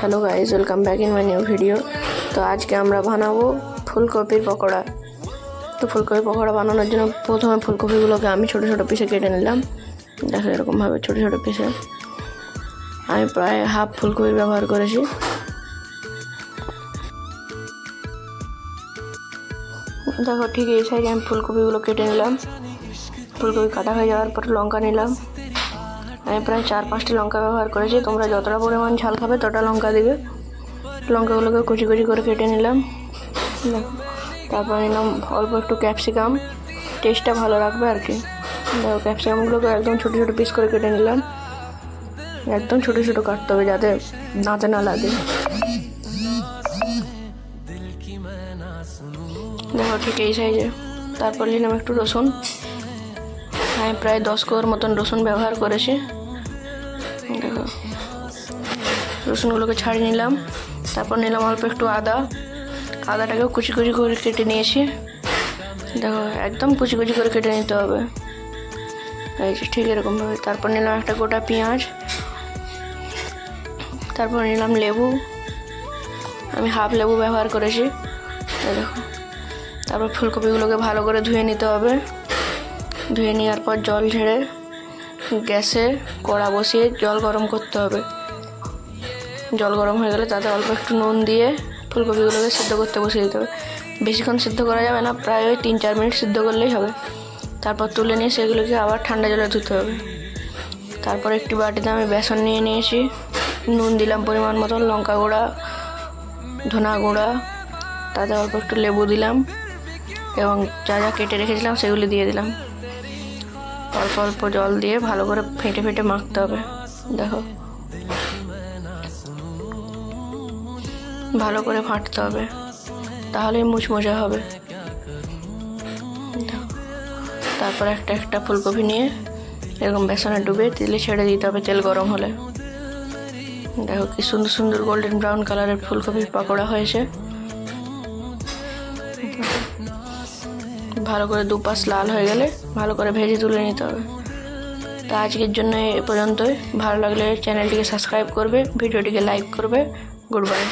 Hello guys welcome back in my new video. তো আজকে আমরা বানাবো ফুলকপির পকোড়া। তো ফুলকপির পকোড়া বানানোর জন্য প্রথমে ফুলকপিগুলোকে আমি ছোটো ছোটো পিসে কেটে নিলাম। দেখো এরকমভাবে ছোটো ছোটো পিসে আমি প্রায় হাফ ফুলকপি ব্যবহার করেছি। দেখো ঠিক এই সাইজে আমি ফুলকপিগুলো কেটে নিলাম। ফুলকপি কাটা হয়ে যাওয়ার পর লঙ্কা নিলাম। আমি প্রায় চার পাঁচটি লঙ্কা ব্যবহার করেছি। তোমরা যতটা পরিমাণ ঝাল খাবে ততটা লঙ্কা দিবে। লঙ্কাগুলোকে কুচি কুচি করে কেটে নিলাম। তারপর নিলাম অল্প একটু ক্যাপসিকাম। টেস্টটা ভালো রাখবে আর কি। দেখো, ক্যাপসিকামগুলোকে একদম ছোটো ছোটো পিস করে কেটে নিলাম। একদম ছোটো ছোটো কাটতে হবে যাতে দাঁতে না লাগে। দেখো, ঠিক এই সাইজে তারপর নিলাম একটু রসুন। আমি প্রায় দশ কোর মতন রসুন ব্যবহার করেছি। দেখো, রসুনগুলোকে ছাড়িয়ে নিলাম। তারপর নিলাম অল্প একটু আদা। আদাটাকেও কুচি কুচি করে কেটে নিয়েছি। দেখো, একদম কুচি কুচি করে কেটে নিতে হবে। এই যে ঠিক এরকমভাবে। তারপর নিলাম একটা গোটা পেঁয়াজ। তারপর নিলাম লেবু। আমি হাফ লেবু ব্যবহার করেছি। দেখো, তারপর ফুলকপিগুলোকে ভালো করে ধুয়ে নিতে হবে। ধুয়ে নেওয়ার পর জল ঝেড়ে গ্যাসে কড়া বসিয়ে জল গরম করতে হবে। জল গরম হয়ে গেলে তাতে অল্প একটু নুন দিয়ে ফুলকপিগুলোকে সিদ্ধ করতে বসিয়ে দিতে হবে। বেশিক্ষণ সিদ্ধ করা যাবে না, প্রায় ওই তিন চার মিনিট সিদ্ধ করলেই হবে। তারপর তুলে নিয়ে সেগুলোকে আবার ঠান্ডা জলে ধুতে হবে। তারপর একটি বাটিতে আমি বেসন নিয়ে নিয়েছি। নুন দিলাম পরিমাণ মতন লঙ্কা গুঁড়া, ধনা গুঁড়া, তাতে অল্প একটু লেবু দিলাম এবং যা যা কেটে রেখেছিলাম সেগুলি দিয়ে দিলাম। অল্প অল্প জল দিয়ে ভালো করে ফেটে ফেটে মাখতে হবে। দেখো। ভালো করে ফাটতে হবে। তাহলেই মুচমুচে হবে। তারপর একটা একটা ফুলকপি নিয়ে এরকম বেসনে ডুবে তেলে ছেড়ে দিতে হবে, তেল গরম হলে। দেখো কি সুন্দর সুন্দর গোল্ডেন ব্রাউন কালারের ফুলকপির পাকোড়া হয়েছে। ভালো করে দুপাশ লাল হয়ে গেলে ভালো করে ভেজে তুলে নিতে হবে। তা আজকের জন্য এ পর্যন্তই। ভালো লাগলে চ্যানেলটিকে সাবস্ক্রাইব করবে, ভিডিওটিকে লাইক করবে। Good bye